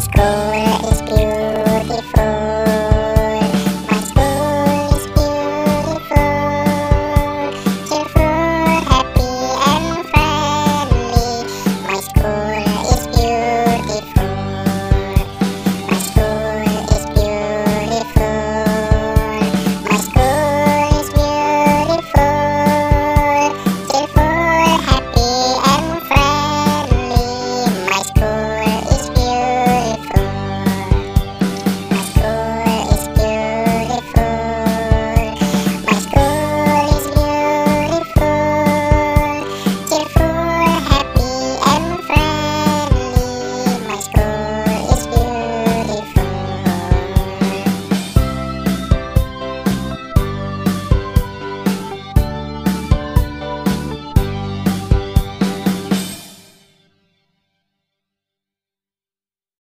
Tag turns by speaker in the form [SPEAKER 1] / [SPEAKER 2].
[SPEAKER 1] school